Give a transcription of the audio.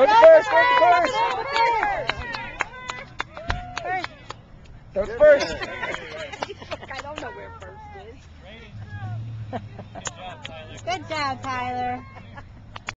Go to first, go to first. Go to first. I don't know where first is. Good job, Tyler.